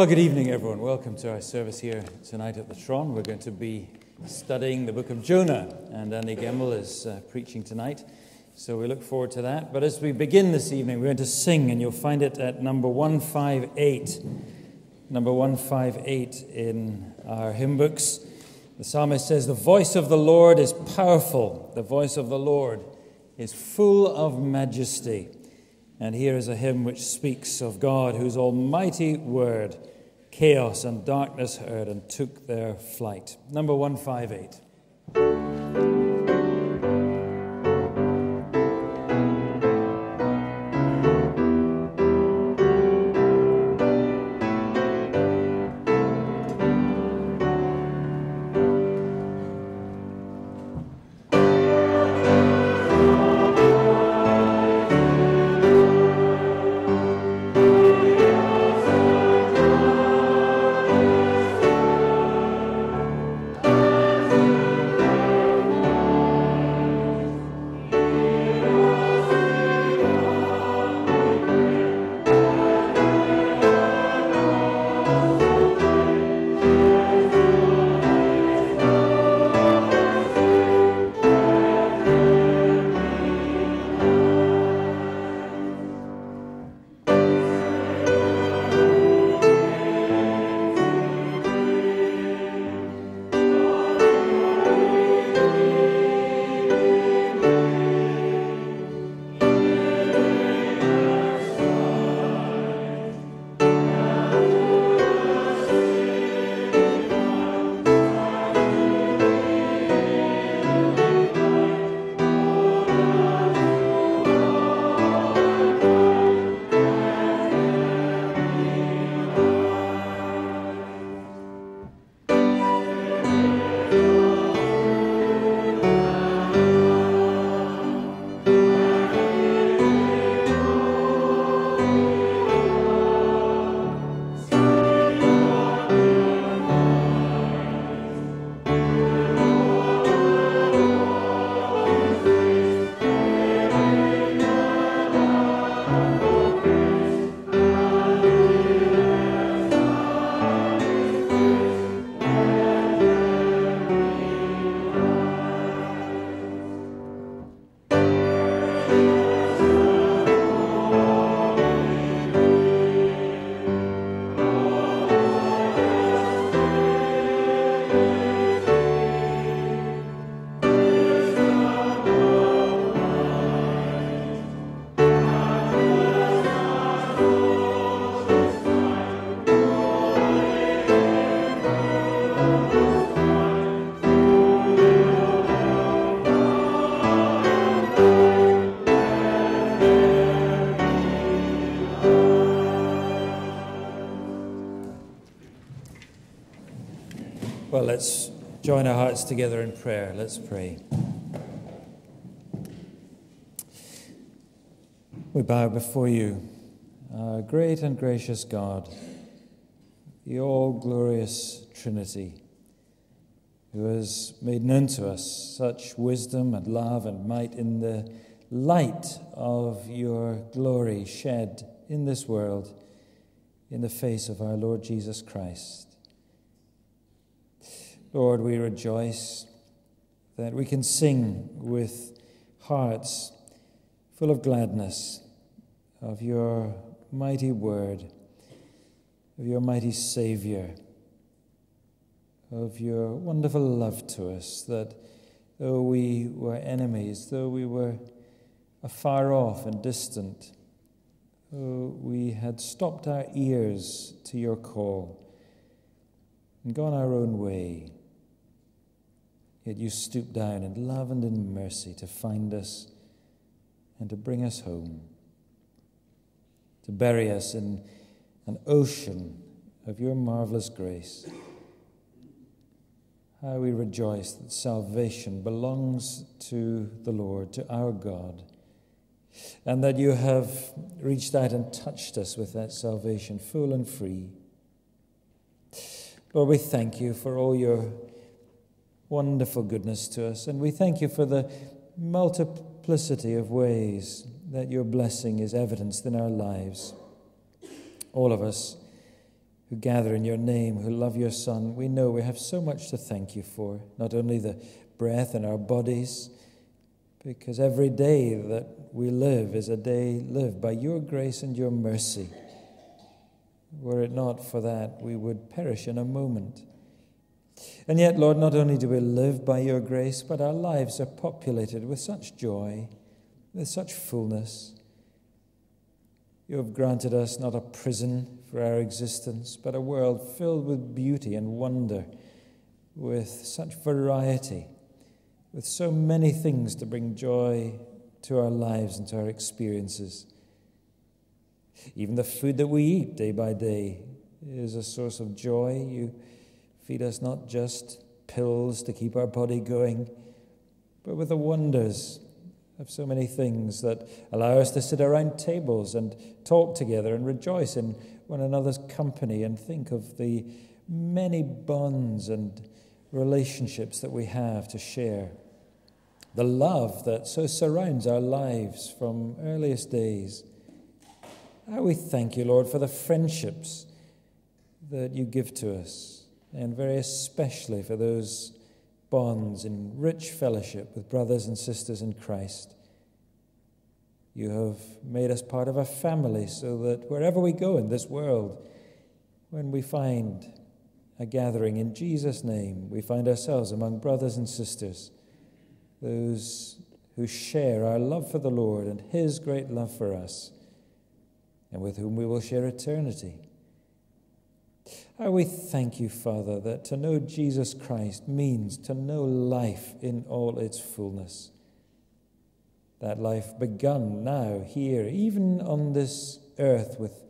Well, good evening, everyone. Welcome to our service here tonight at the Tron. We're going to be studying the book of Jonah, and Andy Gemmill is uh, preaching tonight. So we look forward to that. But as we begin this evening, we're going to sing, and you'll find it at number 158. Number 158 in our hymn books. The psalmist says, The voice of the Lord is powerful, the voice of the Lord is full of majesty. And here is a hymn which speaks of God, whose almighty word chaos and darkness heard and took their flight. Number 158. Well, let's join our hearts together in prayer. Let's pray. We bow before you, our great and gracious God, the all glorious Trinity, who has made known to us such wisdom and love and might in the light of your glory shed in this world in the face of our Lord Jesus Christ. Lord, we rejoice that we can sing with hearts full of gladness of your mighty word, of your mighty Savior, of your wonderful love to us, that though we were enemies, though we were afar off and distant, though we had stopped our ears to your call and gone our own way, Yet you stoop down in love and in mercy to find us and to bring us home, to bury us in an ocean of your marvelous grace. How we rejoice that salvation belongs to the Lord, to our God, and that you have reached out and touched us with that salvation, full and free. Lord, we thank you for all your wonderful goodness to us. And we thank you for the multiplicity of ways that your blessing is evidenced in our lives. All of us who gather in your name, who love your Son, we know we have so much to thank you for. Not only the breath in our bodies, because every day that we live is a day lived by your grace and your mercy. Were it not for that, we would perish in a moment. And yet, Lord, not only do we live by your grace, but our lives are populated with such joy, with such fullness. You have granted us not a prison for our existence, but a world filled with beauty and wonder, with such variety, with so many things to bring joy to our lives and to our experiences. Even the food that we eat day by day is a source of joy. You feed us not just pills to keep our body going, but with the wonders of so many things that allow us to sit around tables and talk together and rejoice in one another's company and think of the many bonds and relationships that we have to share. The love that so surrounds our lives from earliest days. How we thank you, Lord, for the friendships that you give to us, and very especially for those bonds in rich fellowship with brothers and sisters in Christ. You have made us part of a family so that wherever we go in this world, when we find a gathering in Jesus' name, we find ourselves among brothers and sisters, those who share our love for the Lord and His great love for us, and with whom we will share eternity. We thank you, Father, that to know Jesus Christ means to know life in all its fullness. That life begun now, here, even on this earth, with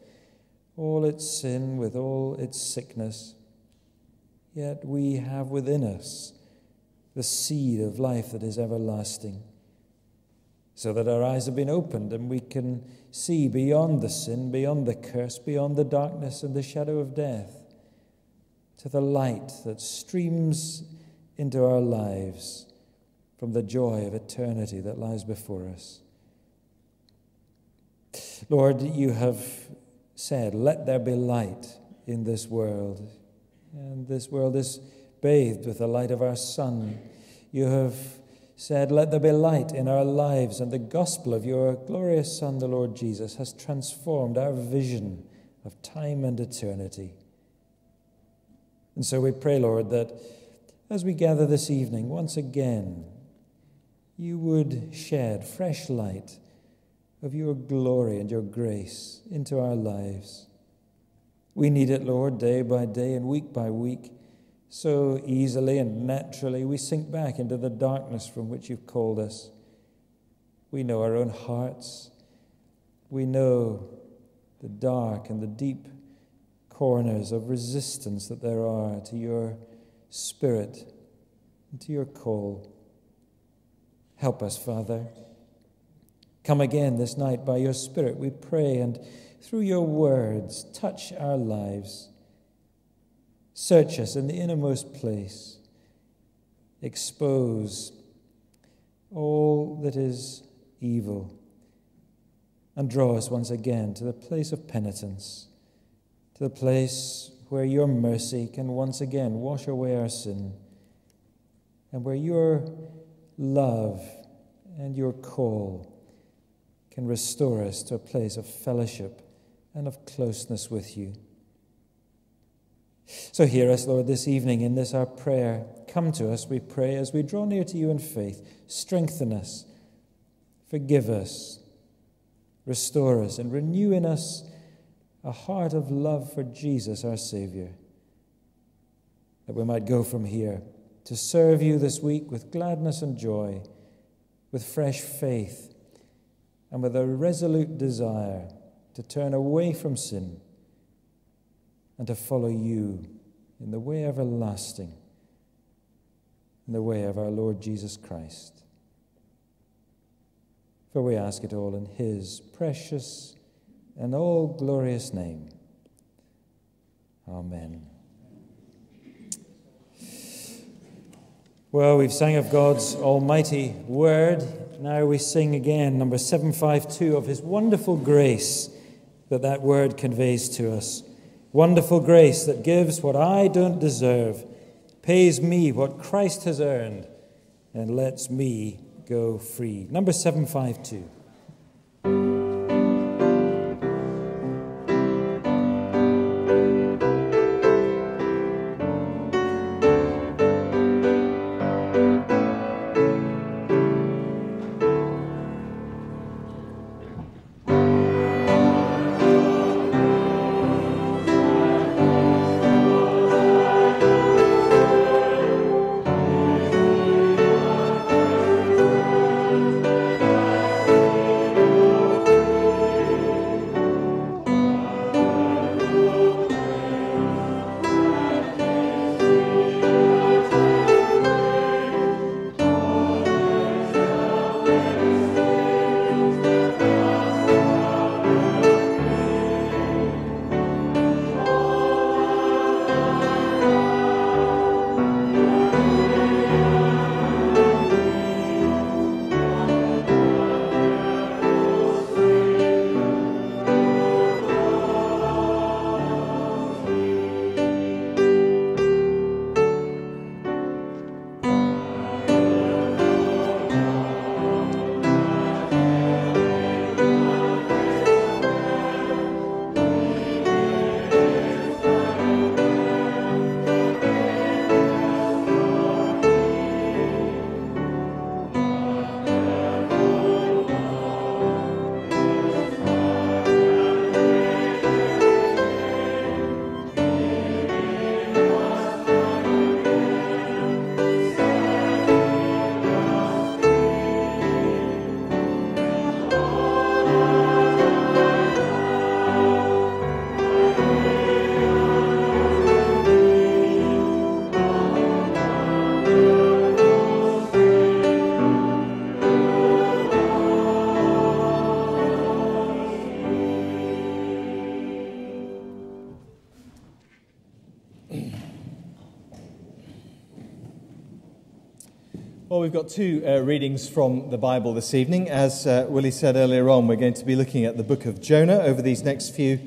all its sin, with all its sickness. Yet we have within us the seed of life that is everlasting, so that our eyes have been opened and we can see beyond the sin, beyond the curse, beyond the darkness and the shadow of death to the light that streams into our lives from the joy of eternity that lies before us. Lord, you have said, Let there be light in this world. And this world is bathed with the light of our sun. You have said, Let there be light in our lives. And the gospel of your glorious Son, the Lord Jesus, has transformed our vision of time and eternity. And so we pray, Lord, that as we gather this evening, once again, you would shed fresh light of your glory and your grace into our lives. We need it, Lord, day by day and week by week. So easily and naturally, we sink back into the darkness from which you've called us. We know our own hearts. We know the dark and the deep corners of resistance that there are to your spirit and to your call. Help us, Father. Come again this night by your Spirit, we pray, and through your words, touch our lives. Search us in the innermost place. Expose all that is evil. And draw us once again to the place of penitence to the place where your mercy can once again wash away our sin, and where your love and your call can restore us to a place of fellowship and of closeness with you. So hear us, Lord, this evening in this our prayer. Come to us, we pray, as we draw near to you in faith. Strengthen us, forgive us, restore us, and renew in us a heart of love for Jesus, our Savior, that we might go from here to serve you this week with gladness and joy, with fresh faith, and with a resolute desire to turn away from sin and to follow you in the way everlasting, in the way of our Lord Jesus Christ. For we ask it all in His precious and all glorious name. Amen. Well, we've sang of God's almighty word. Now we sing again, number 752, of his wonderful grace that that word conveys to us. Wonderful grace that gives what I don't deserve, pays me what Christ has earned, and lets me go free. Number 752. Well, we've got two uh, readings from the Bible this evening. As uh, Willie said earlier on, we're going to be looking at the book of Jonah over these next few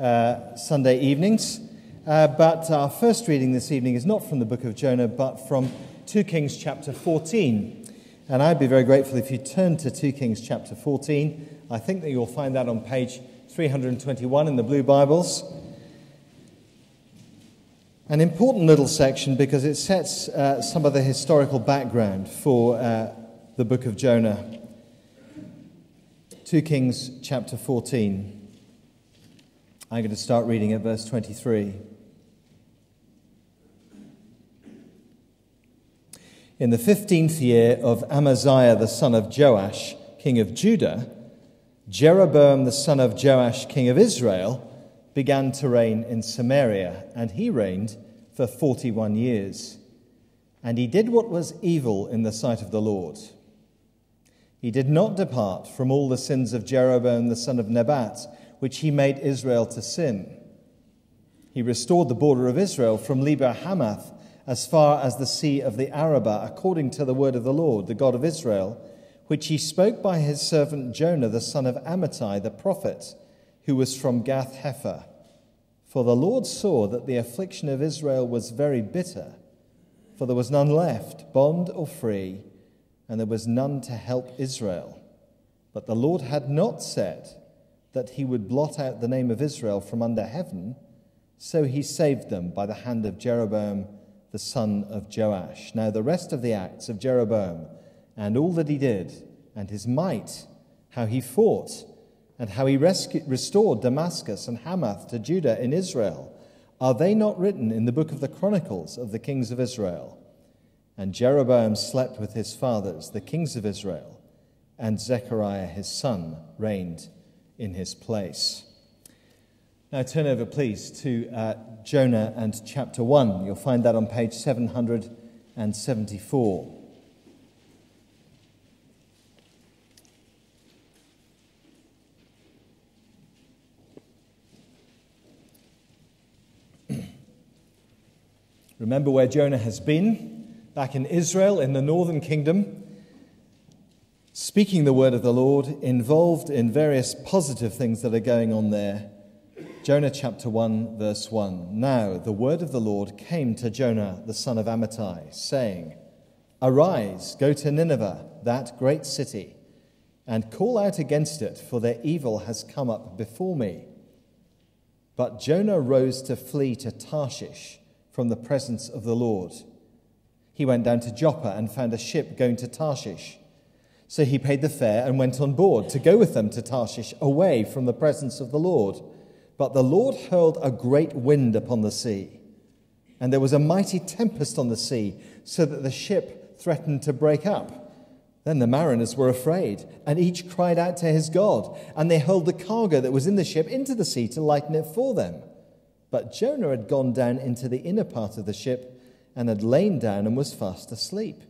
uh, Sunday evenings. Uh, but our first reading this evening is not from the book of Jonah, but from 2 Kings chapter 14. And I'd be very grateful if you turn to 2 Kings chapter 14. I think that you'll find that on page 321 in the Blue Bibles. An important little section because it sets uh, some of the historical background for uh, the book of Jonah. 2 Kings chapter 14. I'm going to start reading at verse 23. In the 15th year of Amaziah the son of Joash, king of Judah, Jeroboam the son of Joash, king of Israel, began to reign in Samaria, and he reigned for 41 years. And he did what was evil in the sight of the Lord. He did not depart from all the sins of Jeroboam the son of Nebat, which he made Israel to sin. He restored the border of Israel from Lebo Hamath as far as the sea of the Arabah, according to the word of the Lord, the God of Israel, which he spoke by his servant Jonah the son of Amittai the prophet, who was from Gath Hepher. For the Lord saw that the affliction of Israel was very bitter, for there was none left, bond or free, and there was none to help Israel. But the Lord had not said that he would blot out the name of Israel from under heaven, so he saved them by the hand of Jeroboam the son of Joash. Now, the rest of the acts of Jeroboam, and all that he did, and his might, how he fought, and how he rescued, restored Damascus and Hamath to Judah in Israel. Are they not written in the book of the Chronicles of the kings of Israel? And Jeroboam slept with his fathers, the kings of Israel, and Zechariah his son reigned in his place. Now turn over, please, to uh, Jonah and chapter 1. You'll find that on page 774. Remember where Jonah has been, back in Israel, in the northern kingdom, speaking the word of the Lord, involved in various positive things that are going on there. Jonah chapter 1, verse 1. Now the word of the Lord came to Jonah, the son of Amittai, saying, Arise, go to Nineveh, that great city, and call out against it, for their evil has come up before me. But Jonah rose to flee to Tarshish from the presence of the Lord. He went down to Joppa and found a ship going to Tarshish. So he paid the fare and went on board to go with them to Tarshish away from the presence of the Lord. But the Lord hurled a great wind upon the sea, and there was a mighty tempest on the sea, so that the ship threatened to break up. Then the mariners were afraid, and each cried out to his God, and they hurled the cargo that was in the ship into the sea to lighten it for them. But Jonah had gone down into the inner part of the ship and had lain down and was fast asleep.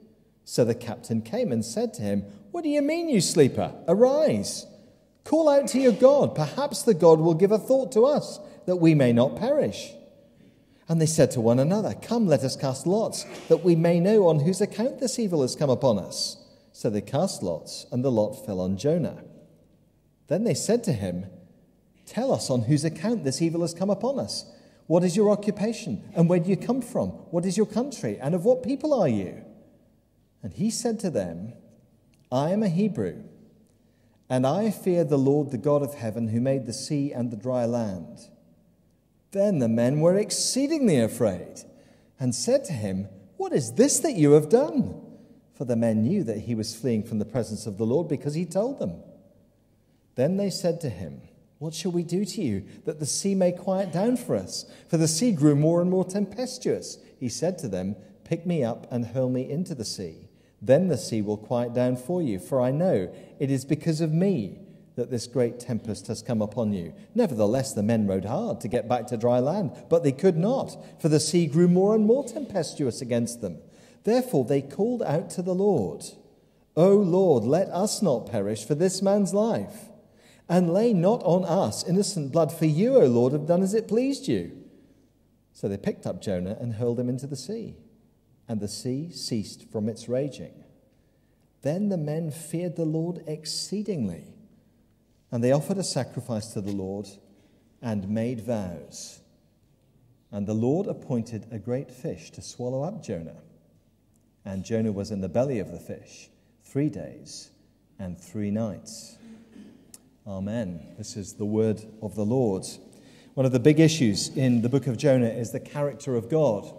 So the captain came and said to him, What do you mean, you sleeper? Arise. Call out to your God. Perhaps the God will give a thought to us, that we may not perish. And they said to one another, Come, let us cast lots, that we may know on whose account this evil has come upon us. So they cast lots, and the lot fell on Jonah. Then they said to him, Tell us on whose account this evil has come upon us. What is your occupation? And where do you come from? What is your country? And of what people are you? And he said to them, I am a Hebrew and I fear the Lord, the God of heaven, who made the sea and the dry land. Then the men were exceedingly afraid and said to him, What is this that you have done? For the men knew that he was fleeing from the presence of the Lord because he told them. Then they said to him, What shall we do to you that the sea may quiet down for us? For the sea grew more and more tempestuous. He said to them, Pick me up and hurl me into the sea then the sea will quiet down for you, for I know it is because of me that this great tempest has come upon you. Nevertheless, the men rowed hard to get back to dry land, but they could not, for the sea grew more and more tempestuous against them. Therefore, they called out to the Lord, O Lord, let us not perish for this man's life, and lay not on us innocent blood, for you, O Lord, have done as it pleased you. So they picked up Jonah and hurled him into the sea and the sea ceased from its raging. Then the men feared the Lord exceedingly, and they offered a sacrifice to the Lord and made vows. And the Lord appointed a great fish to swallow up Jonah. And Jonah was in the belly of the fish three days and three nights. Amen. This is the word of the Lord. One of the big issues in the book of Jonah is the character of God.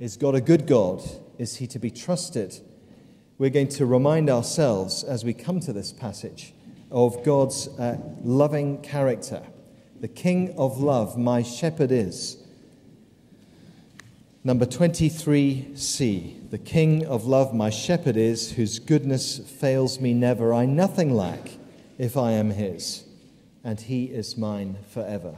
Is God a good God? Is he to be trusted? We're going to remind ourselves as we come to this passage of God's uh, loving character. The King of love, my shepherd is. Number 23c. The King of love, my shepherd is, whose goodness fails me never. I nothing lack if I am his, and he is mine forever.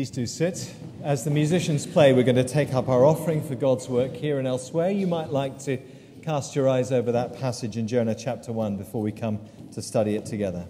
Please do sit. As the musicians play, we're going to take up our offering for God's work here and elsewhere. You might like to cast your eyes over that passage in Jonah chapter 1 before we come to study it together.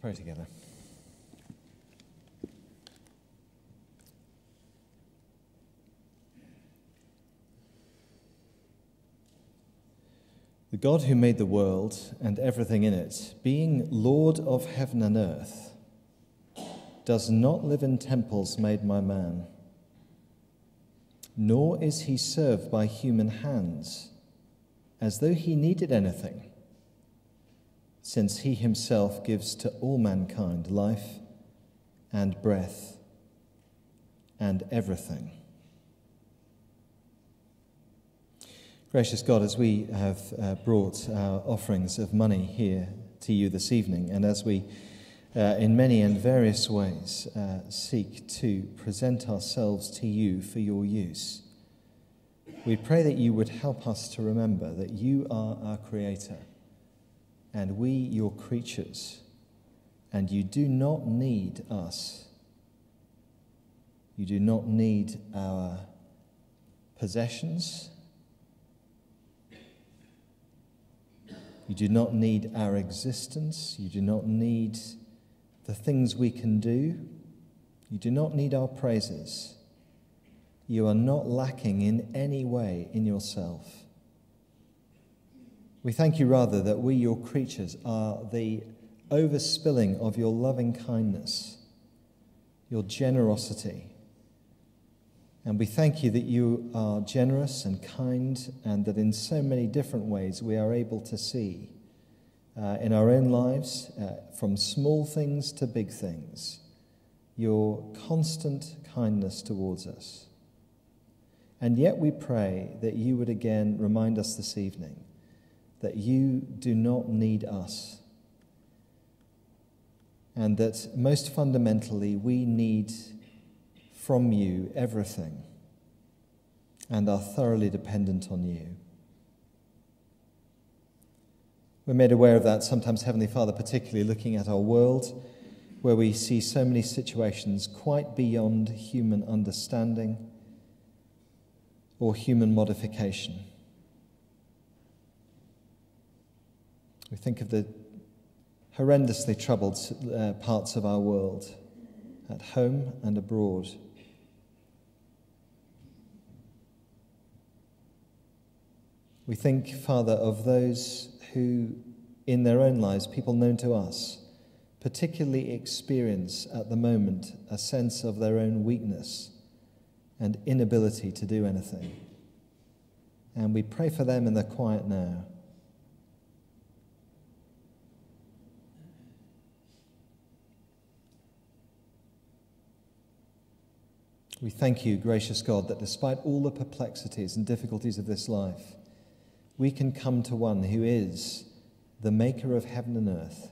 Pray together. The God who made the world and everything in it, being Lord of heaven and earth, does not live in temples made by man, nor is he served by human hands, as though he needed anything since he himself gives to all mankind life and breath and everything. Gracious God, as we have uh, brought our offerings of money here to you this evening, and as we, uh, in many and various ways, uh, seek to present ourselves to you for your use, we pray that you would help us to remember that you are our Creator and we your creatures, and you do not need us. You do not need our possessions. You do not need our existence. You do not need the things we can do. You do not need our praises. You are not lacking in any way in yourself. We thank you rather that we, your creatures, are the overspilling of your loving kindness, your generosity. And we thank you that you are generous and kind, and that in so many different ways we are able to see uh, in our own lives, uh, from small things to big things, your constant kindness towards us. And yet we pray that you would again remind us this evening that you do not need us. and that most fundamentally we need from you everything and are thoroughly dependent on you. We're made aware of that sometimes, Heavenly Father, particularly looking at our world, where we see so many situations quite beyond human understanding or human modification. We think of the horrendously troubled uh, parts of our world, at home and abroad. We think, Father, of those who, in their own lives, people known to us, particularly experience at the moment a sense of their own weakness and inability to do anything. And we pray for them in the quiet now. We thank you, gracious God, that despite all the perplexities and difficulties of this life, we can come to one who is the maker of heaven and earth,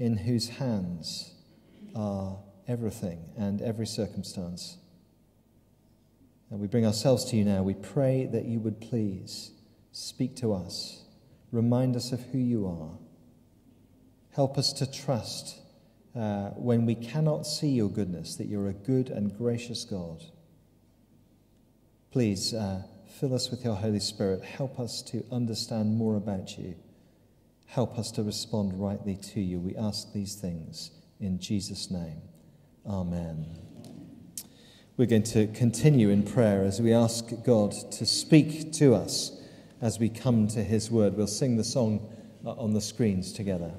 in whose hands are everything and every circumstance. And we bring ourselves to you now. We pray that you would please speak to us, remind us of who you are, help us to trust uh, when we cannot see your goodness, that you're a good and gracious God. Please uh, fill us with your Holy Spirit. Help us to understand more about you. Help us to respond rightly to you. We ask these things in Jesus' name. Amen. We're going to continue in prayer as we ask God to speak to us as we come to his word. We'll sing the song uh, on the screens together.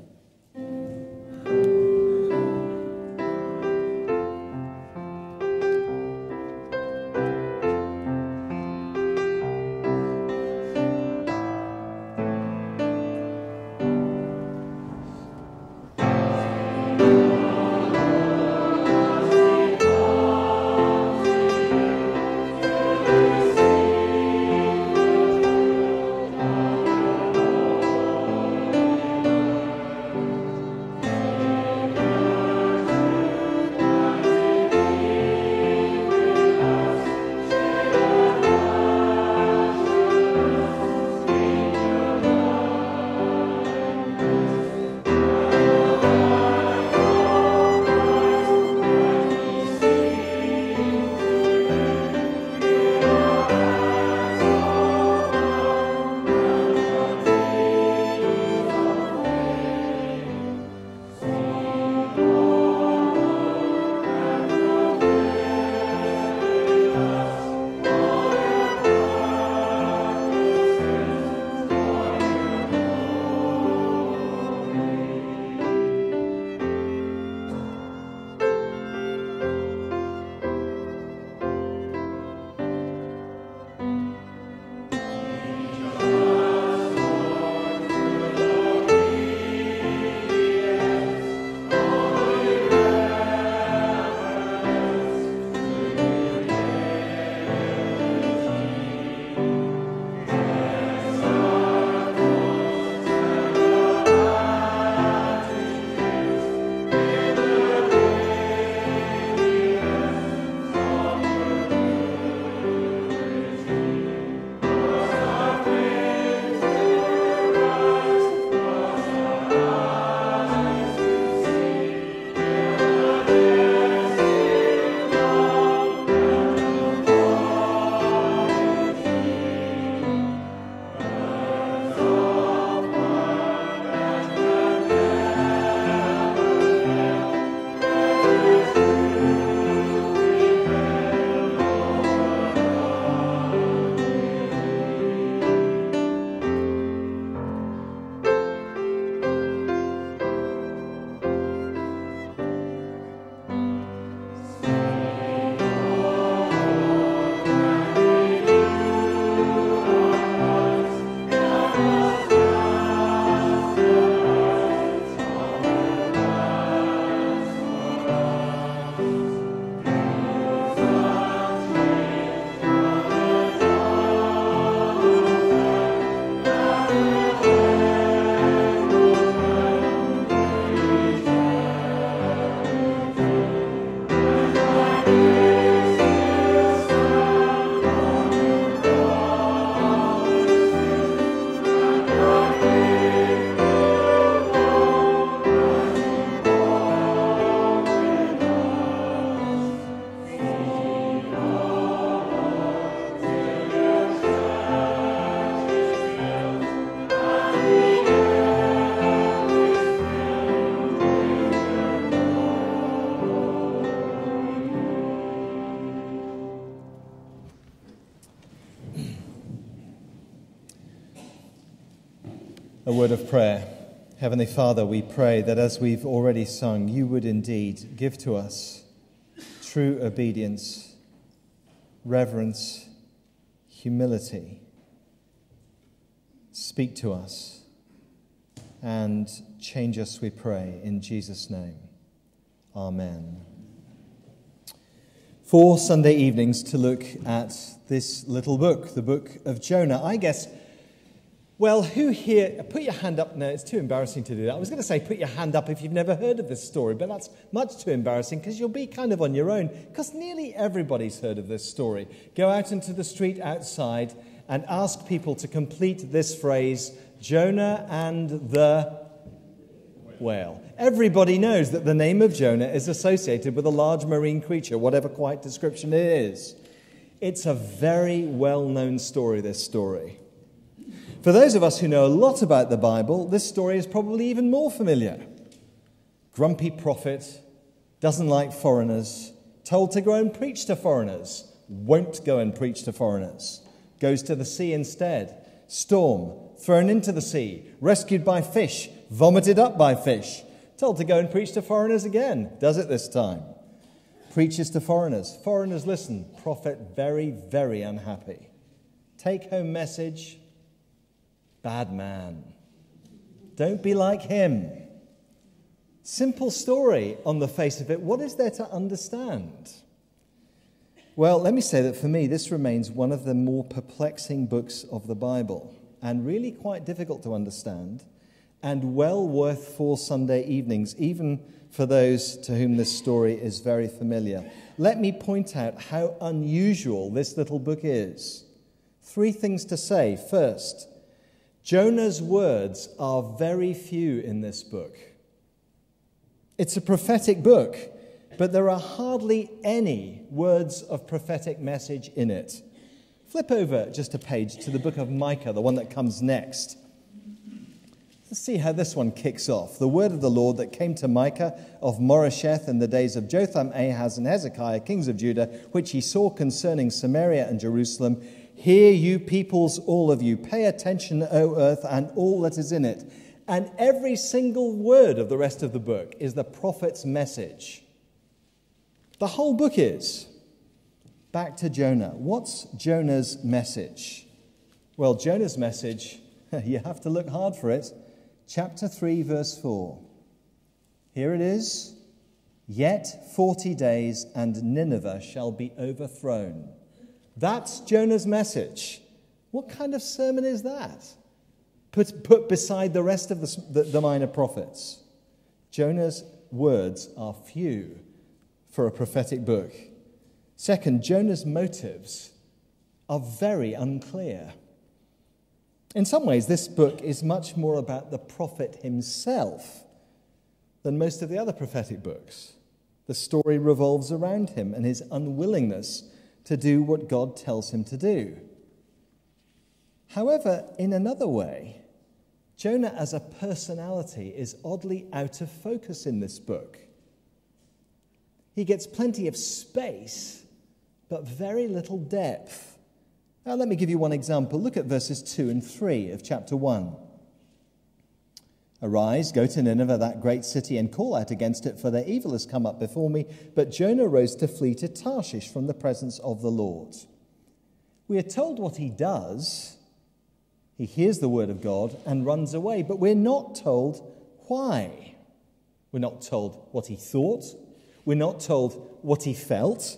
Word of prayer. Heavenly Father, we pray that as we've already sung, you would indeed give to us true obedience, reverence, humility. Speak to us and change us, we pray, in Jesus' name. Amen. Four Sunday evenings to look at this little book, the book of Jonah. I guess well, who here, put your hand up. No, it's too embarrassing to do that. I was going to say put your hand up if you've never heard of this story, but that's much too embarrassing because you'll be kind of on your own because nearly everybody's heard of this story. Go out into the street outside and ask people to complete this phrase Jonah and the whale. Everybody knows that the name of Jonah is associated with a large marine creature, whatever quite description it is. It's a very well known story, this story. For those of us who know a lot about the Bible, this story is probably even more familiar. Grumpy prophet, doesn't like foreigners, told to go and preach to foreigners, won't go and preach to foreigners, goes to the sea instead. Storm, thrown into the sea, rescued by fish, vomited up by fish, told to go and preach to foreigners again, does it this time. Preaches to foreigners. Foreigners listen. Prophet very, very unhappy. Take home message bad man. Don't be like him. Simple story on the face of it. What is there to understand? Well, let me say that for me, this remains one of the more perplexing books of the Bible and really quite difficult to understand and well worth four Sunday evenings, even for those to whom this story is very familiar. Let me point out how unusual this little book is. Three things to say. First, Jonah's words are very few in this book. It's a prophetic book, but there are hardly any words of prophetic message in it. Flip over just a page to the book of Micah, the one that comes next. Let's see how this one kicks off. The word of the Lord that came to Micah of Moresheth in the days of Jotham, Ahaz, and Hezekiah, kings of Judah, which he saw concerning Samaria and Jerusalem. Hear, you peoples, all of you. Pay attention, O earth, and all that is in it. And every single word of the rest of the book is the prophet's message. The whole book is. Back to Jonah. What's Jonah's message? Well, Jonah's message, you have to look hard for it. Chapter 3, verse 4. Here it is. Yet 40 days, and Nineveh shall be overthrown. That's Jonah's message. What kind of sermon is that? Put, put beside the rest of the, the, the minor prophets. Jonah's words are few for a prophetic book. Second, Jonah's motives are very unclear. In some ways, this book is much more about the prophet himself than most of the other prophetic books. The story revolves around him and his unwillingness to do what God tells him to do. However, in another way, Jonah as a personality is oddly out of focus in this book. He gets plenty of space, but very little depth. Now, let me give you one example. Look at verses 2 and 3 of chapter 1. Arise, go to Nineveh, that great city, and call out against it, for their evil has come up before me. But Jonah rose to flee to Tarshish from the presence of the Lord. We are told what he does. He hears the word of God and runs away, but we're not told why. We're not told what he thought. We're not told what he felt.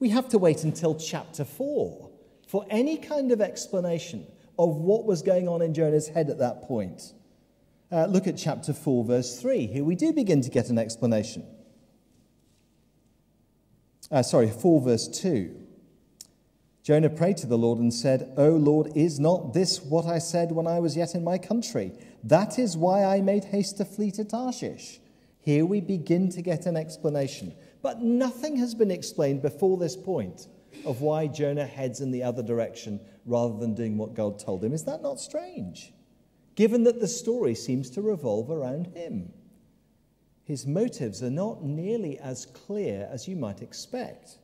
We have to wait until chapter 4 for any kind of explanation of what was going on in Jonah's head at that point. Uh, look at chapter 4, verse 3. Here we do begin to get an explanation. Uh, sorry, 4, verse 2. Jonah prayed to the Lord and said, O Lord, is not this what I said when I was yet in my country? That is why I made haste to flee to Tarshish. Here we begin to get an explanation. But nothing has been explained before this point of why Jonah heads in the other direction rather than doing what God told him. Is that not strange? Given that the story seems to revolve around him. His motives are not nearly as clear as you might expect.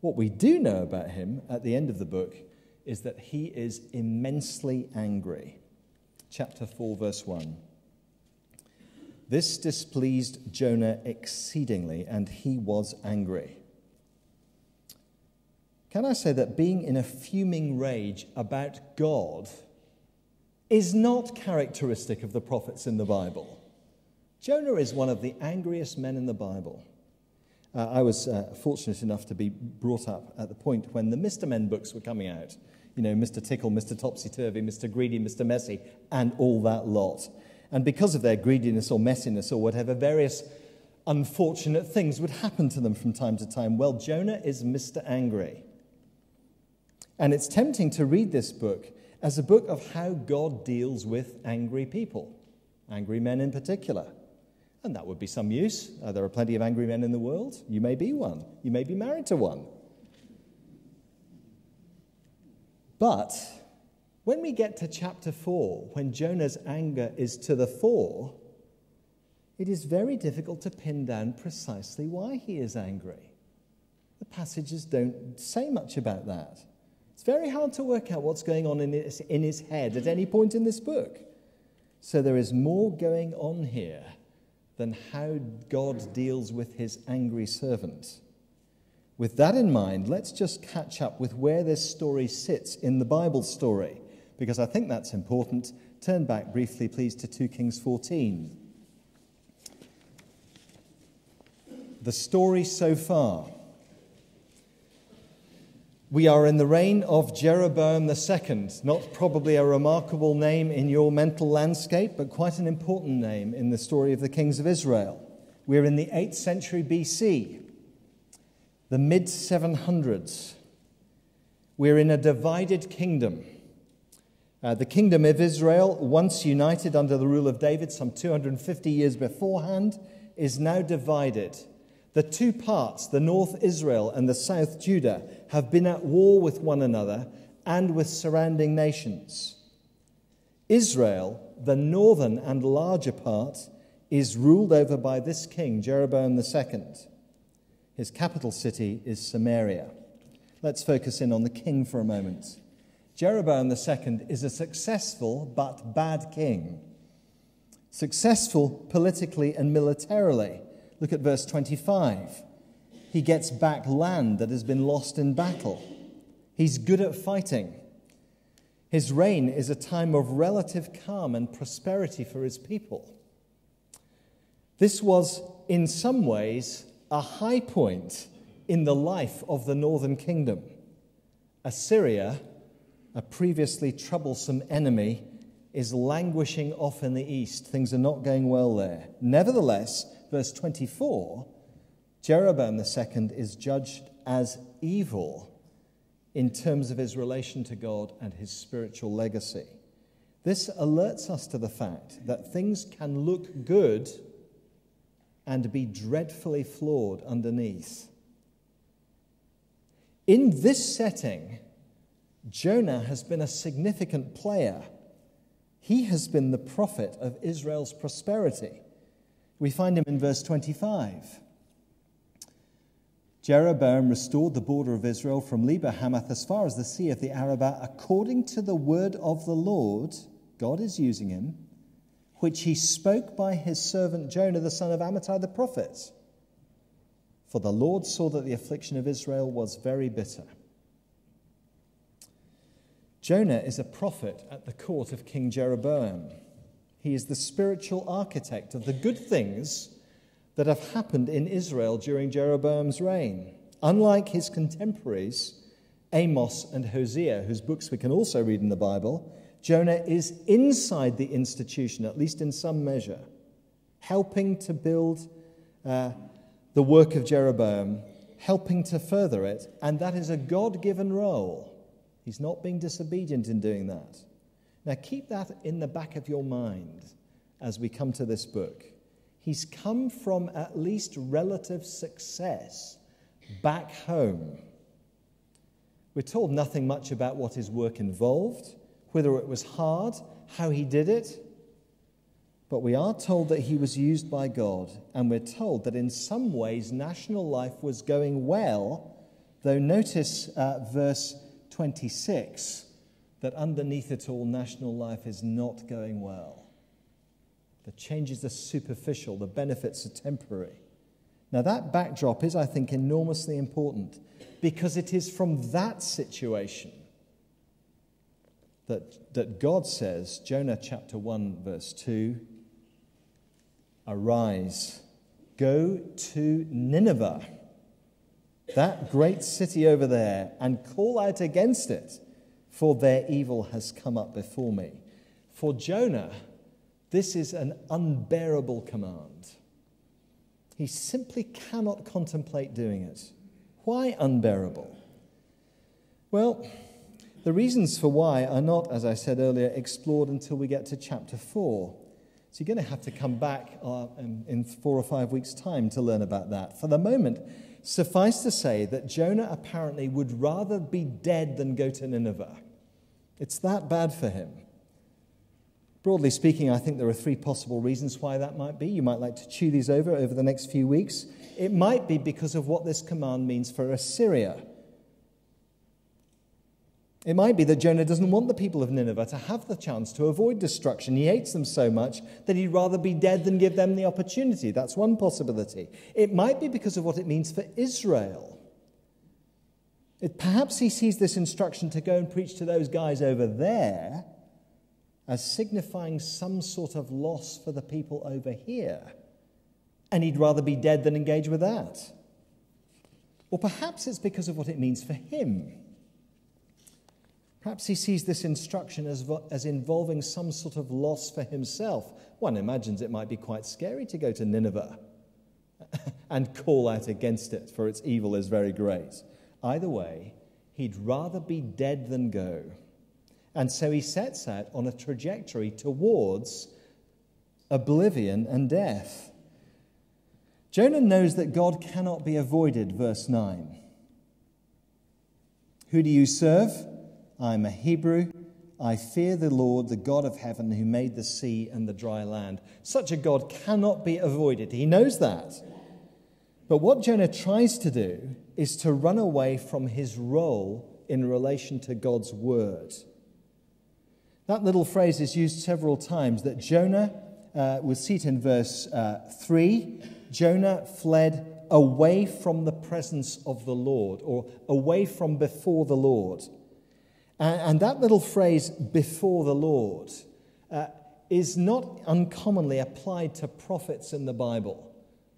What we do know about him at the end of the book is that he is immensely angry. chapter 4, verse 1. This displeased Jonah exceedingly, and he was angry. Can I say that being in a fuming rage about God is not characteristic of the prophets in the Bible? Jonah is one of the angriest men in the Bible. Uh, I was uh, fortunate enough to be brought up at the point when the Mr. Men books were coming out. You know, Mr. Tickle, Mr. Topsy Turvy, Mr. Greedy, Mr. Messy, and all that lot. And because of their greediness or messiness or whatever, various unfortunate things would happen to them from time to time. Well, Jonah is Mr. Angry. And it's tempting to read this book as a book of how God deals with angry people, angry men in particular. And that would be some use. Uh, there are plenty of angry men in the world. You may be one. You may be married to one. But when we get to chapter 4, when Jonah's anger is to the fore, it is very difficult to pin down precisely why he is angry. The passages don't say much about that. It's very hard to work out what's going on in his, in his head at any point in this book. So there is more going on here than how God deals with his angry servant. With that in mind, let's just catch up with where this story sits in the Bible story, because I think that's important. Turn back briefly, please, to 2 Kings 14. The story so far. We are in the reign of Jeroboam II, not probably a remarkable name in your mental landscape, but quite an important name in the story of the kings of Israel. We're in the 8th century BC, the mid 700s. We're in a divided kingdom. Uh, the kingdom of Israel, once united under the rule of David some 250 years beforehand, is now divided. The two parts, the north Israel and the south Judah, have been at war with one another and with surrounding nations. Israel, the northern and larger part, is ruled over by this king, Jeroboam II. His capital city is Samaria. Let's focus in on the king for a moment. Jeroboam II is a successful but bad king. Successful politically and militarily Look at verse 25. He gets back land that has been lost in battle. He's good at fighting. His reign is a time of relative calm and prosperity for his people. This was, in some ways, a high point in the life of the northern kingdom. Assyria, a previously troublesome enemy, is languishing off in the east. Things are not going well there. Nevertheless, verse 24, Jeroboam II is judged as evil in terms of his relation to God and his spiritual legacy. This alerts us to the fact that things can look good and be dreadfully flawed underneath. In this setting, Jonah has been a significant player. He has been the prophet of Israel's prosperity. We find him in verse 25. Jeroboam restored the border of Israel from Lebo Hamath as far as the Sea of the Arabah, according to the word of the Lord, God is using him, which he spoke by his servant Jonah, the son of Amittai the prophet. For the Lord saw that the affliction of Israel was very bitter. Jonah is a prophet at the court of King Jeroboam. He is the spiritual architect of the good things that have happened in Israel during Jeroboam's reign. Unlike his contemporaries, Amos and Hosea, whose books we can also read in the Bible, Jonah is inside the institution, at least in some measure, helping to build uh, the work of Jeroboam, helping to further it, and that is a God given role. He's not being disobedient in doing that. Now, keep that in the back of your mind as we come to this book. He's come from at least relative success back home. We're told nothing much about what his work involved, whether it was hard, how he did it. But we are told that he was used by God, and we're told that in some ways national life was going well, though notice uh, verse 26 that underneath it all, national life is not going well. The changes are superficial, the benefits are temporary. Now, that backdrop is, I think, enormously important because it is from that situation that, that God says, Jonah chapter 1, verse 2, Arise, go to Nineveh, that great city over there, and call out against it, for their evil has come up before me. For Jonah, this is an unbearable command. He simply cannot contemplate doing it. Why unbearable? Well, the reasons for why are not, as I said earlier, explored until we get to chapter 4. So you're going to have to come back uh, in four or five weeks' time to learn about that. For the moment, suffice to say that Jonah apparently would rather be dead than go to Nineveh. It's that bad for him. Broadly speaking, I think there are three possible reasons why that might be. You might like to chew these over over the next few weeks. It might be because of what this command means for Assyria. It might be that Jonah doesn't want the people of Nineveh to have the chance to avoid destruction. He hates them so much that he'd rather be dead than give them the opportunity. That's one possibility. It might be because of what it means for Israel. It, perhaps he sees this instruction to go and preach to those guys over there as signifying some sort of loss for the people over here. And he'd rather be dead than engage with that. Or perhaps it's because of what it means for him. Perhaps he sees this instruction as, as involving some sort of loss for himself. One imagines it might be quite scary to go to Nineveh and call out against it, for its evil is very great. Either way, he'd rather be dead than go. And so he sets out on a trajectory towards oblivion and death. Jonah knows that God cannot be avoided, verse 9. Who do you serve? I'm a Hebrew. I fear the Lord, the God of heaven, who made the sea and the dry land. Such a God cannot be avoided. He knows that. But what Jonah tries to do is to run away from his role in relation to God's word. That little phrase is used several times that Jonah, uh, we'll in verse uh, 3, Jonah fled away from the presence of the Lord or away from before the Lord. And, and that little phrase, before the Lord, uh, is not uncommonly applied to prophets in the Bible.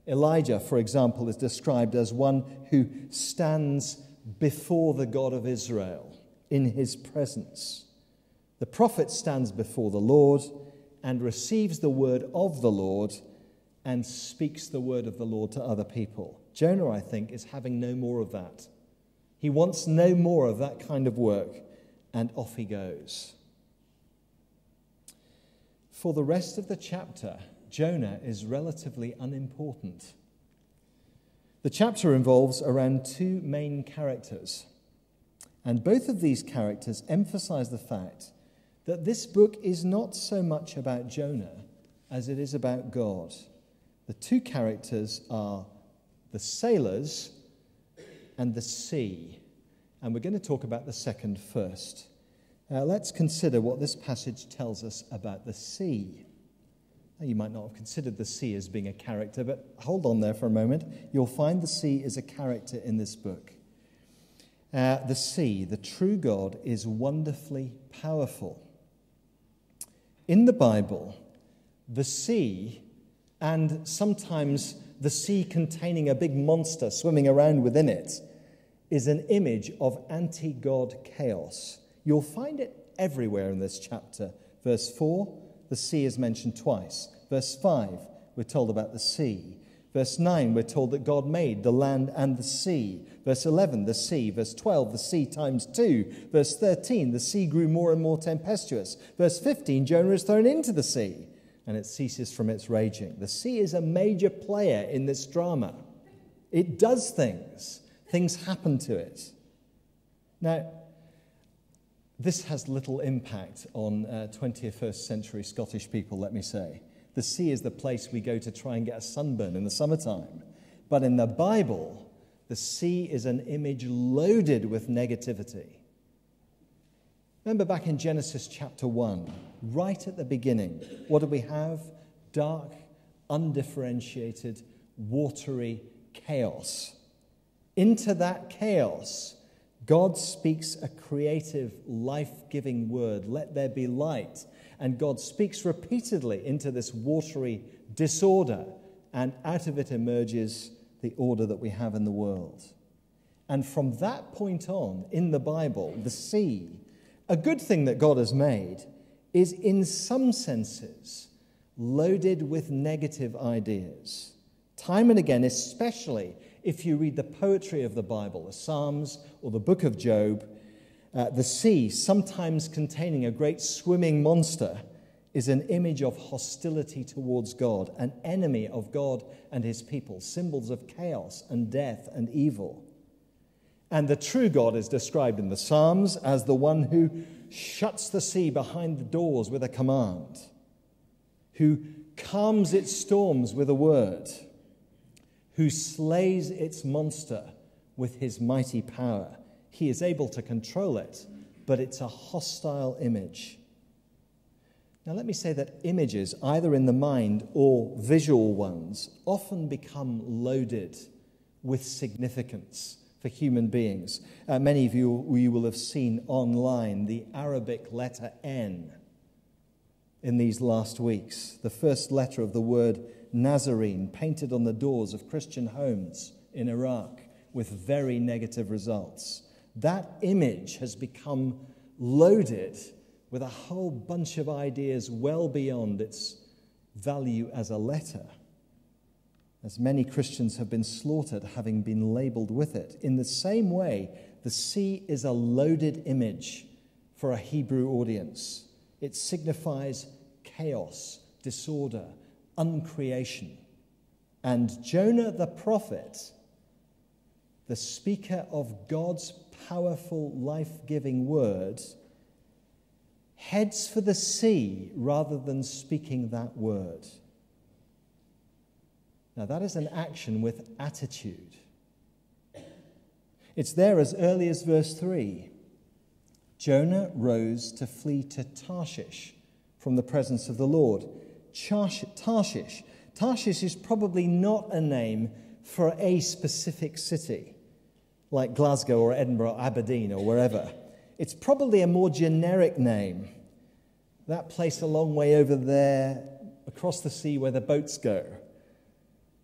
Elijah, for example, is described as one who stands before the God of Israel in his presence. The prophet stands before the Lord and receives the word of the Lord and speaks the word of the Lord to other people. Jonah, I think, is having no more of that. He wants no more of that kind of work and off he goes. For the rest of the chapter, Jonah is relatively unimportant. The chapter involves around two main characters, and both of these characters emphasize the fact that this book is not so much about Jonah as it is about God. The two characters are the sailors and the sea. And we're going to talk about the second first. Let's consider what this passage tells us about the sea. Now, you might not have considered the sea as being a character, but hold on there for a moment. You'll find the sea is a character in this book. Uh, the sea, the true God, is wonderfully powerful. In the Bible, the sea, and sometimes the sea containing a big monster swimming around within it, is an image of anti God chaos. You'll find it everywhere in this chapter. Verse 4, the sea is mentioned twice. Verse 5, we're told about the sea. Verse 9, we're told that God made the land and the sea. Verse 11, the sea. Verse 12, the sea times two. Verse 13, the sea grew more and more tempestuous. Verse 15, Jonah is thrown into the sea and it ceases from its raging. The sea is a major player in this drama. It does things, things happen to it. Now, this has little impact on uh, 21st century Scottish people, let me say. The sea is the place we go to try and get a sunburn in the summertime. But in the Bible, the sea is an image loaded with negativity. Remember back in Genesis chapter 1, right at the beginning, what do we have? Dark, undifferentiated, watery chaos. Into that chaos, God speaks a creative, life giving word let there be light. And God speaks repeatedly into this watery disorder, and out of it emerges the order that we have in the world. And from that point on, in the Bible, the sea, a good thing that God has made, is in some senses loaded with negative ideas. Time and again, especially if you read the poetry of the Bible, the Psalms or the book of Job, uh, the sea, sometimes containing a great swimming monster, is an image of hostility towards God, an enemy of God and his people, symbols of chaos and death and evil. And the true God is described in the Psalms as the one who shuts the sea behind the doors with a command, who calms its storms with a word, who slays its monster with his mighty power. He is able to control it, but it's a hostile image. Now, let me say that images, either in the mind or visual ones, often become loaded with significance for human beings. Uh, many of you, you will have seen online the Arabic letter N in these last weeks, the first letter of the word Nazarene painted on the doors of Christian homes in Iraq with very negative results. That image has become loaded with a whole bunch of ideas well beyond its value as a letter as many Christians have been slaughtered having been labeled with it. In the same way, the sea is a loaded image for a Hebrew audience. It signifies chaos, disorder, uncreation. And Jonah the prophet, the speaker of God's powerful, life giving word, heads for the sea rather than speaking that word. Now, that is an action with attitude. It's there as early as verse 3. Jonah rose to flee to Tarshish from the presence of the Lord. Tarshish. Tarshish is probably not a name for a specific city, like Glasgow or Edinburgh, or Aberdeen, or wherever. It's probably a more generic name. That place a long way over there, across the sea where the boats go.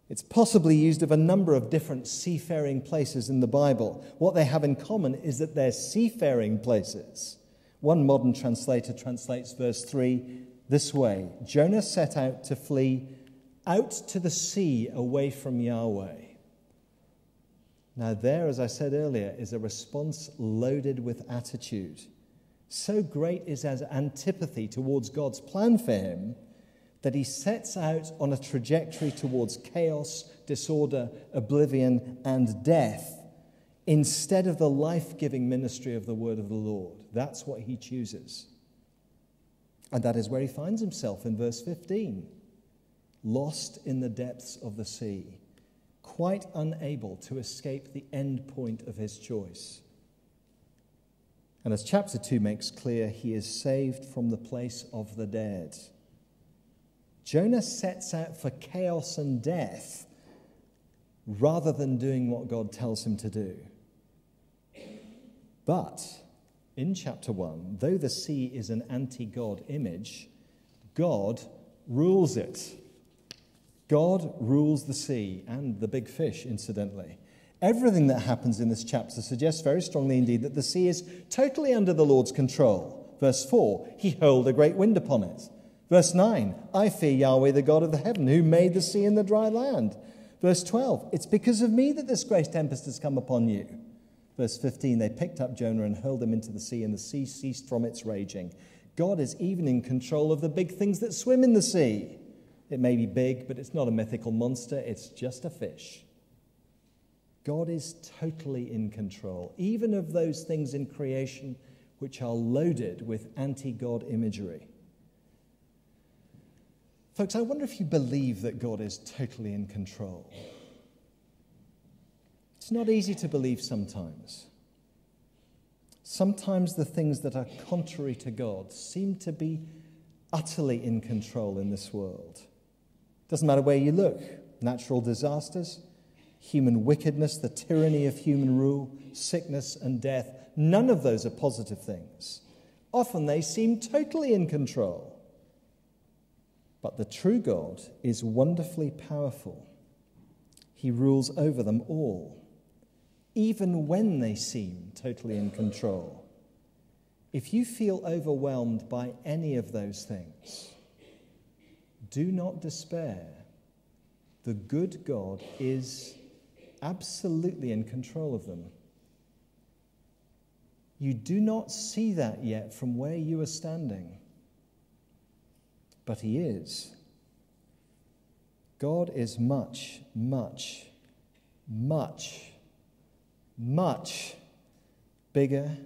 It's possibly used of a number of different seafaring places in the Bible. What they have in common is that they're seafaring places. One modern translator translates verse 3 this way Jonah set out to flee out to the sea away from Yahweh. Now, there, as I said earlier, is a response loaded with attitude. So great is his antipathy towards God's plan for him that he sets out on a trajectory towards chaos, disorder, oblivion, and death instead of the life giving ministry of the word of the Lord. That's what he chooses. And that is where he finds himself in verse 15 lost in the depths of the sea, quite unable to escape the end point of his choice. And as chapter 2 makes clear, he is saved from the place of the dead. Jonah sets out for chaos and death rather than doing what God tells him to do. But in chapter 1, though the sea is an anti God image, God rules it. God rules the sea and the big fish, incidentally. Everything that happens in this chapter suggests very strongly indeed that the sea is totally under the Lord's control. Verse 4 He hurled a great wind upon it. Verse 9, I fear Yahweh, the God of the heaven, who made the sea and the dry land. Verse 12, it's because of me that this great tempest has come upon you. Verse 15, they picked up Jonah and hurled him into the sea, and the sea ceased from its raging. God is even in control of the big things that swim in the sea. It may be big, but it's not a mythical monster, it's just a fish. God is totally in control, even of those things in creation which are loaded with anti God imagery. Folks, I wonder if you believe that God is totally in control. It's not easy to believe sometimes. Sometimes the things that are contrary to God seem to be utterly in control in this world. Doesn't matter where you look natural disasters, human wickedness, the tyranny of human rule, sickness and death. None of those are positive things. Often they seem totally in control. But the true God is wonderfully powerful. He rules over them all, even when they seem totally in control. If you feel overwhelmed by any of those things, do not despair. The good God is absolutely in control of them. You do not see that yet from where you are standing, but He is. God is much, much, much, much bigger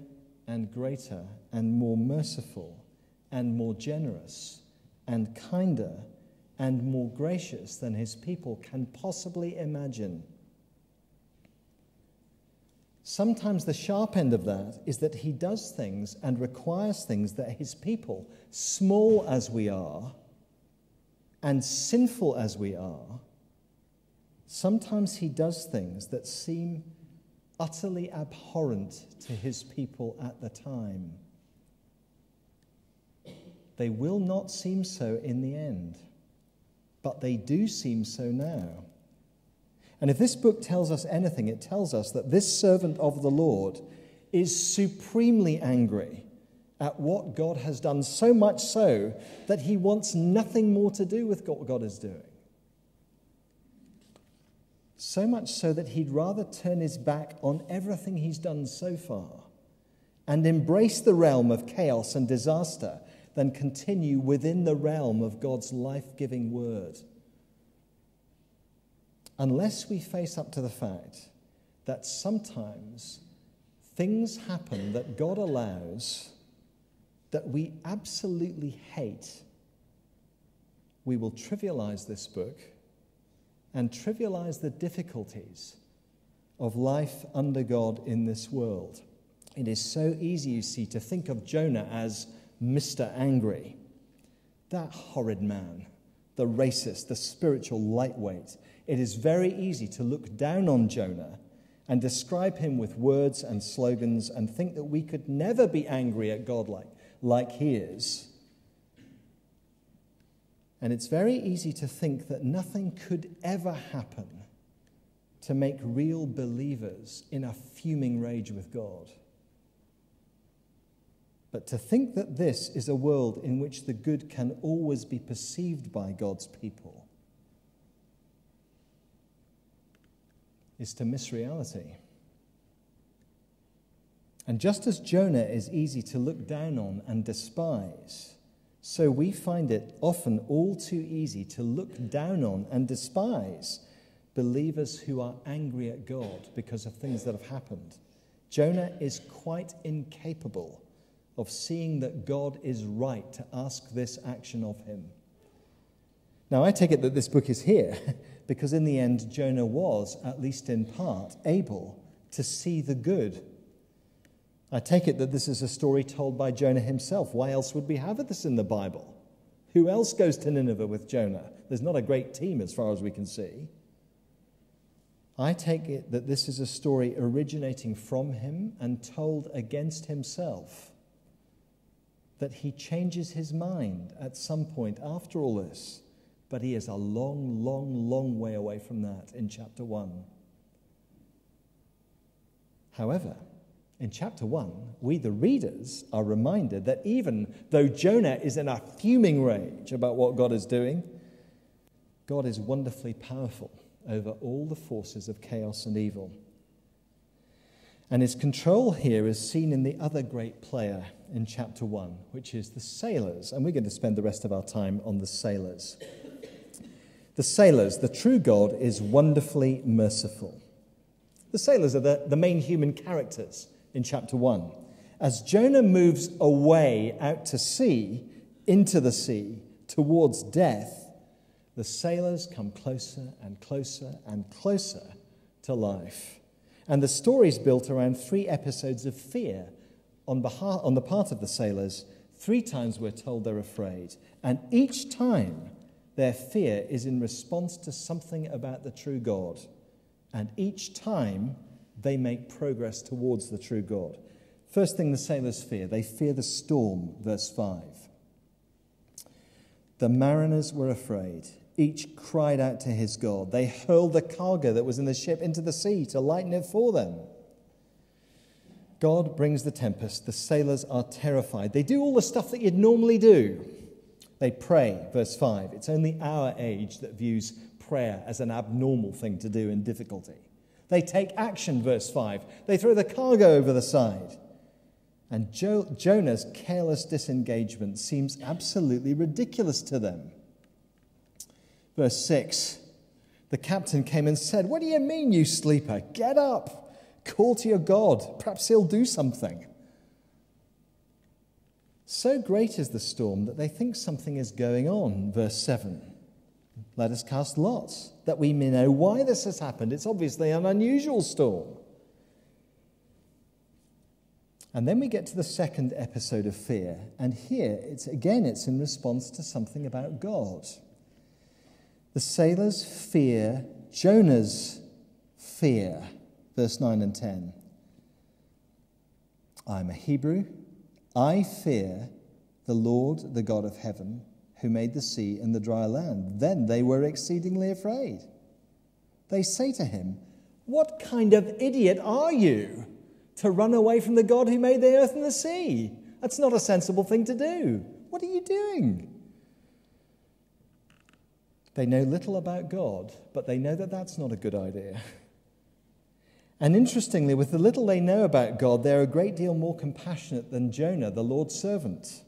and greater and more merciful and more generous and kinder and more gracious than his people can possibly imagine. Sometimes the sharp end of that is that he does things and requires things that his people, small as we are and sinful as we are, sometimes he does things that seem utterly abhorrent to his people at the time. They will not seem so in the end but they do seem so now. And if this book tells us anything, it tells us that this servant of the Lord is supremely angry at what God has done, so much so that he wants nothing more to do with what God is doing. So much so that he'd rather turn his back on everything he's done so far and embrace the realm of chaos and disaster than continue within the realm of God's life giving word. Unless we face up to the fact that sometimes things happen that God allows that we absolutely hate, we will trivialize this book and trivialize the difficulties of life under God in this world. It is so easy, you see, to think of Jonah as Mr. Angry. That horrid man, the racist, the spiritual lightweight. It is very easy to look down on Jonah and describe him with words and slogans and think that we could never be angry at God like, like he is. And it's very easy to think that nothing could ever happen to make real believers in a fuming rage with God. But to think that this is a world in which the good can always be perceived by God's people is to miss reality. And just as Jonah is easy to look down on and despise, so we find it often all too easy to look down on and despise believers who are angry at God because of things that have happened. Jonah is quite incapable of seeing that God is right to ask this action of him. Now, I take it that this book is here because in the end, Jonah was, at least in part, able to see the good. I take it that this is a story told by Jonah himself. Why else would we have this in the Bible? Who else goes to Nineveh with Jonah? There's not a great team as far as we can see. I take it that this is a story originating from him and told against himself that he changes his mind at some point after all this. But he is a long, long, long way away from that in chapter 1. However, in chapter 1, we, the readers, are reminded that even though Jonah is in a fuming rage about what God is doing, God is wonderfully powerful over all the forces of chaos and evil. And his control here is seen in the other great player in chapter 1, which is the sailors. And we're going to spend the rest of our time on the sailors. The sailors, the true God is wonderfully merciful. The sailors are the, the main human characters in chapter 1. As Jonah moves away out to sea, into the sea, towards death, the sailors come closer and closer and closer to life. And the story is built around three episodes of fear on, behalf, on the part of the sailors, three times we're told they're afraid. And each time, their fear is in response to something about the true God. And each time, they make progress towards the true God. First thing the sailors fear they fear the storm, verse 5. The mariners were afraid. Each cried out to his God. They hurled the cargo that was in the ship into the sea to lighten it for them. God brings the tempest. The sailors are terrified. They do all the stuff that you'd normally do. They pray, verse 5. It's only our age that views prayer as an abnormal thing to do in difficulty. They take action, verse 5. They throw the cargo over the side. And jo- Jonah's careless disengagement seems absolutely ridiculous to them. Verse 6 The captain came and said, What do you mean, you sleeper? Get up, call to your God. Perhaps he'll do something. So great is the storm that they think something is going on. Verse 7 Let us cast lots, that we may know why this has happened. It's obviously an unusual storm. And then we get to the second episode of fear. And here, it's again, it's in response to something about God. The sailors fear Jonah's fear. Verse 9 and 10. I'm a Hebrew. I fear the Lord, the God of heaven, who made the sea and the dry land. Then they were exceedingly afraid. They say to him, What kind of idiot are you? to run away from the God who made the earth and the sea. That's not a sensible thing to do. What are you doing? They know little about God, but they know that that's not a good idea. And interestingly, with the little they know about God, they're a great deal more compassionate than Jonah, the Lord's servant.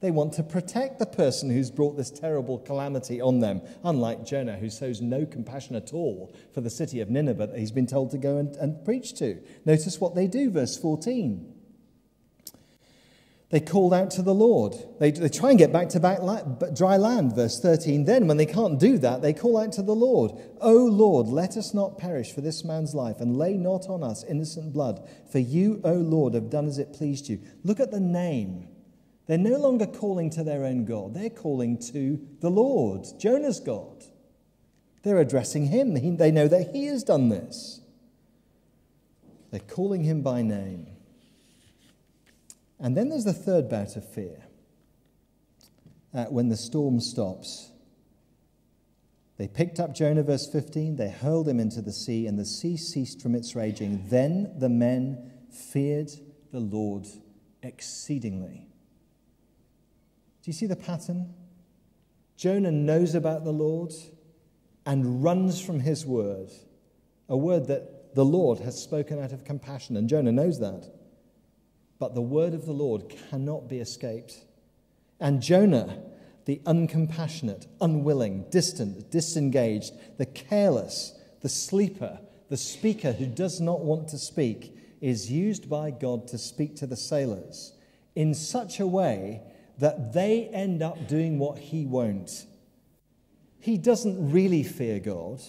They want to protect the person who's brought this terrible calamity on them, unlike Jonah, who shows no compassion at all for the city of Nineveh that he's been told to go and, and preach to. Notice what they do, verse 14. They called out to the Lord. They, they try and get back to back dry land, verse 13. Then, when they can't do that, they call out to the Lord, O Lord, let us not perish for this man's life, and lay not on us innocent blood. For you, O Lord, have done as it pleased you. Look at the name they're no longer calling to their own God, they're calling to the Lord, Jonah's God. They're addressing him. They know that he has done this. They're calling him by name. And then there's the third bout of fear. Uh, when the storm stops, they picked up Jonah, verse 15. They hurled him into the sea, and the sea ceased from its raging. Then the men feared the Lord exceedingly. Do you see the pattern? Jonah knows about the Lord and runs from his word, a word that the Lord has spoken out of compassion, and Jonah knows that. But the word of the Lord cannot be escaped. And Jonah, the uncompassionate, unwilling, distant, disengaged, the careless, the sleeper, the speaker who does not want to speak, is used by God to speak to the sailors in such a way that they end up doing what he won't. He doesn't really fear God,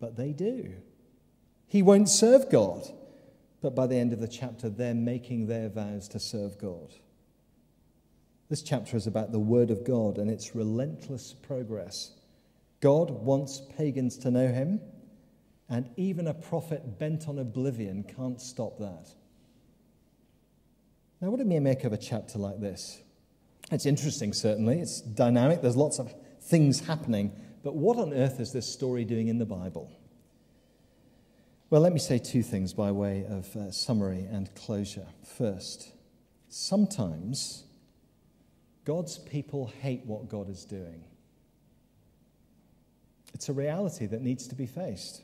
but they do. He won't serve God, but by the end of the chapter, they're making their vows to serve God. This chapter is about the Word of God and its relentless progress. God wants pagans to know Him, and even a prophet bent on oblivion can't stop that. Now, what do we make of a chapter like this? It's interesting, certainly. It's dynamic. There's lots of things happening. But what on earth is this story doing in the Bible? Well, let me say two things by way of uh, summary and closure. First, sometimes God's people hate what God is doing. It's a reality that needs to be faced.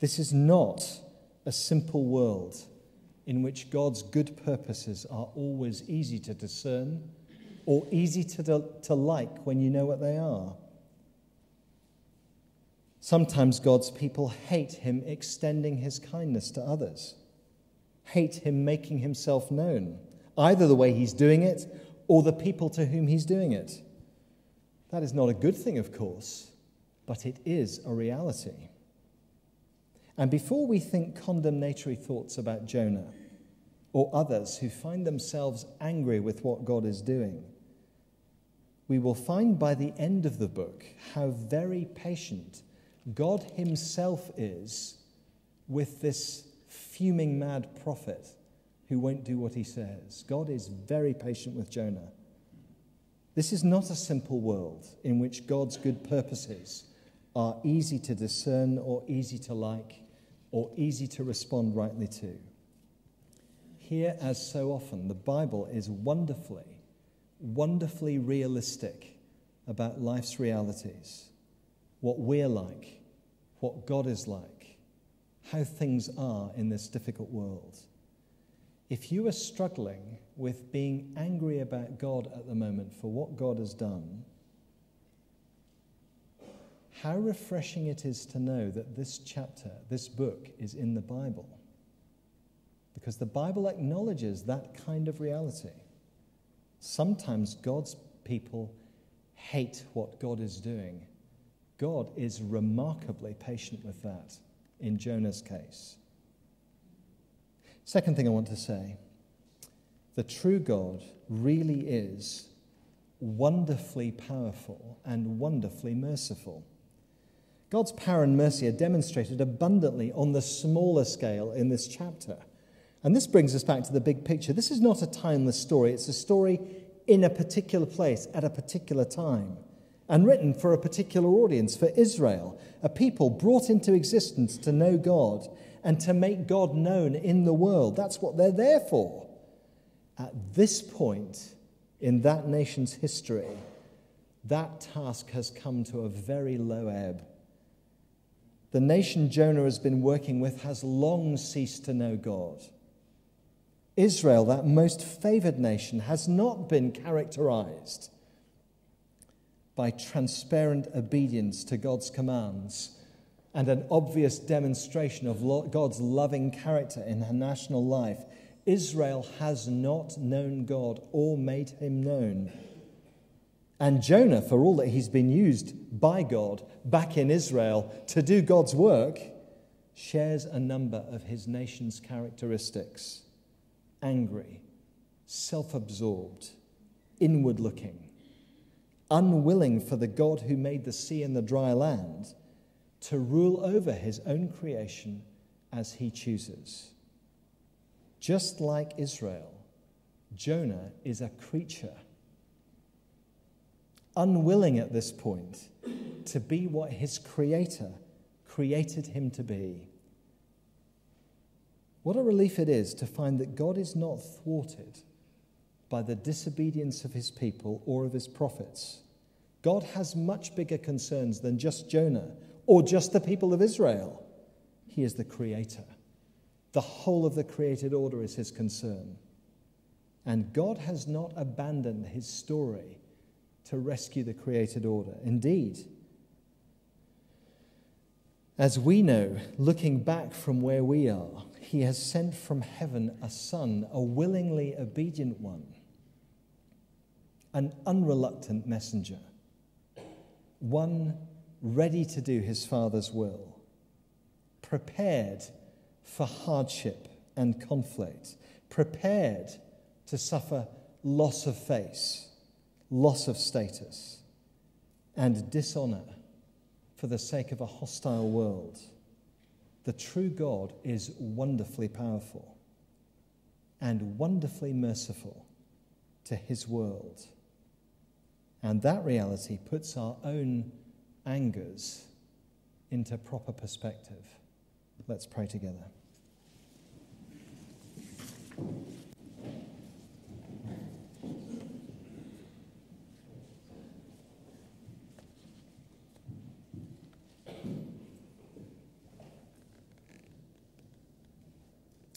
This is not a simple world in which God's good purposes are always easy to discern or easy to, to like when you know what they are. Sometimes God's people hate him extending his kindness to others, hate him making himself known, either the way he's doing it or the people to whom he's doing it. That is not a good thing, of course, but it is a reality. And before we think condemnatory thoughts about Jonah, or others who find themselves angry with what God is doing, we will find by the end of the book how very patient God Himself is with this fuming mad prophet who won't do what he says. God is very patient with Jonah. This is not a simple world in which God's good purposes are easy to discern or easy to like or easy to respond rightly to. Here, as so often, the Bible is wonderfully, wonderfully realistic about life's realities, what we're like, what God is like, how things are in this difficult world. If you are struggling with being angry about God at the moment for what God has done, how refreshing it is to know that this chapter, this book, is in the Bible. Because the Bible acknowledges that kind of reality. Sometimes God's people hate what God is doing. God is remarkably patient with that in Jonah's case. Second thing I want to say the true God really is wonderfully powerful and wonderfully merciful. God's power and mercy are demonstrated abundantly on the smaller scale in this chapter. And this brings us back to the big picture. This is not a timeless story, it's a story in a particular place at a particular time and written for a particular audience, for Israel, a people brought into existence to know God and to make God known in the world. That's what they're there for. At this point in that nation's history, that task has come to a very low ebb. The nation Jonah has been working with has long ceased to know God. Israel, that most favored nation, has not been characterized by transparent obedience to God's commands and an obvious demonstration of God's loving character in her national life, Israel has not known God or made him known. And Jonah, for all that he's been used by God back in Israel to do God's work, shares a number of his nation's characteristics angry, self absorbed, inward looking, unwilling for the God who made the sea and the dry land to rule over his own creation as he chooses. Just like Israel, Jonah is a creature, unwilling at this point to be what his creator created him to be. What a relief it is to find that God is not thwarted by the disobedience of his people or of his prophets. God has much bigger concerns than just Jonah or just the people of Israel. He is the creator. The whole of the created order is his concern. And God has not abandoned his story to rescue the created order. Indeed, as we know, looking back from where we are, he has sent from heaven a son, a willingly obedient one, an unreluctant messenger, one ready to do his Father's will, prepared for hardship and conflict, prepared to suffer loss of face, loss of status, and dishonor for the sake of a hostile world. The true God is wonderfully powerful and wonderfully merciful to his world. And that reality puts our own angers into proper perspective. Let's pray together.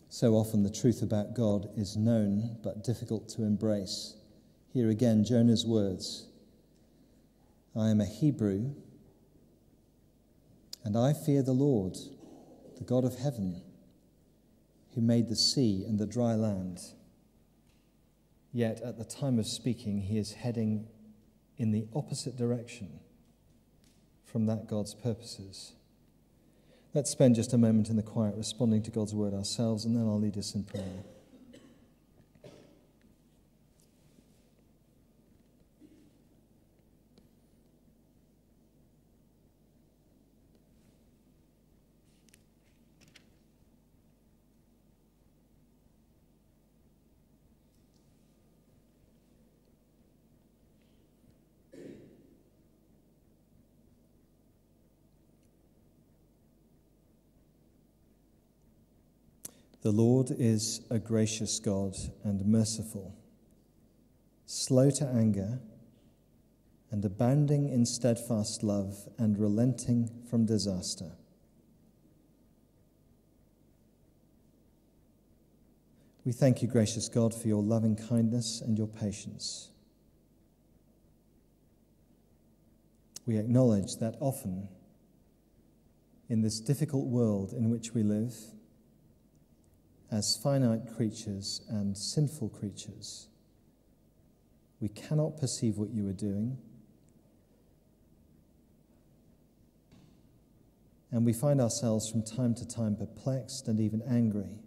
So often the truth about God is known but difficult to embrace. Here again, Jonah's words I am a Hebrew and I fear the Lord, the God of heaven, who made the sea and the dry land. Yet at the time of speaking, he is heading in the opposite direction from that God's purposes. Let's spend just a moment in the quiet responding to God's word ourselves, and then I'll lead us in prayer. The Lord is a gracious God and merciful, slow to anger, and abounding in steadfast love and relenting from disaster. We thank you, gracious God, for your loving kindness and your patience. We acknowledge that often in this difficult world in which we live, as finite creatures and sinful creatures, we cannot perceive what you are doing. And we find ourselves from time to time perplexed and even angry.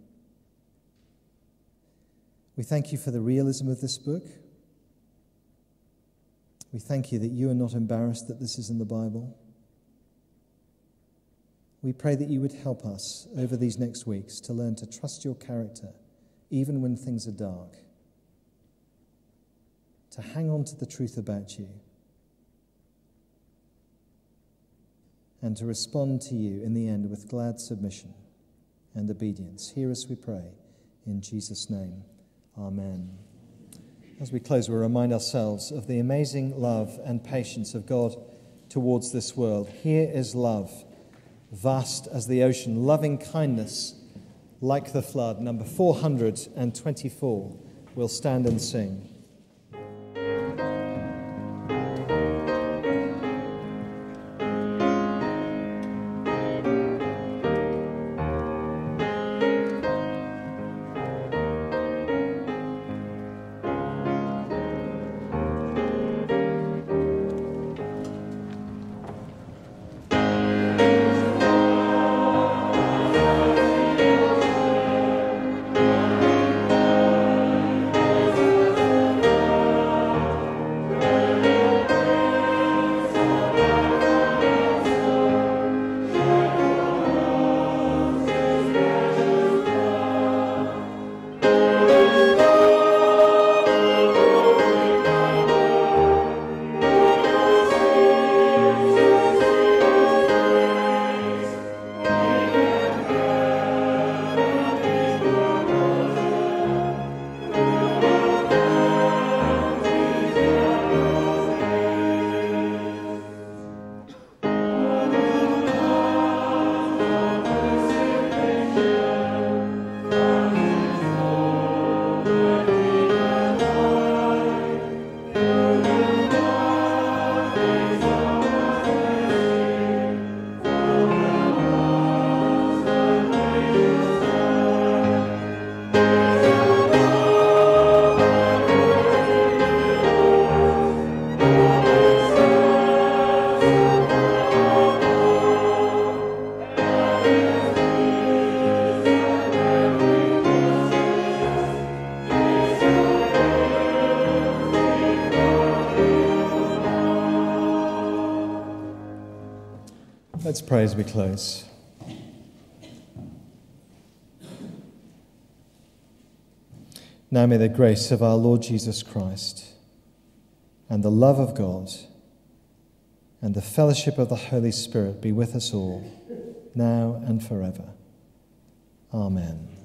We thank you for the realism of this book. We thank you that you are not embarrassed that this is in the Bible. We pray that you would help us over these next weeks to learn to trust your character, even when things are dark, to hang on to the truth about you, and to respond to you in the end with glad submission and obedience. Hear us, we pray, in Jesus' name. Amen. As we close, we remind ourselves of the amazing love and patience of God towards this world. Here is love, vast as the ocean, loving kindness like the flood. Number 424. We'll stand and sing. Pray as we close. Now may the grace of our Lord Jesus Christ and the love of God and the fellowship of the Holy Spirit be with us all, now and forever. Amen.